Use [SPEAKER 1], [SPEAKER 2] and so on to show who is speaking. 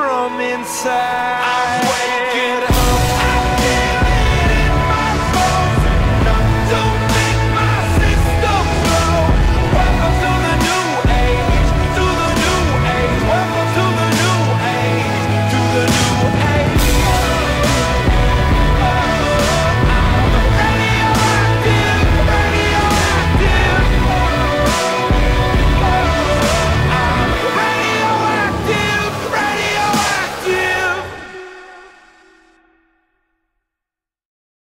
[SPEAKER 1] from inside.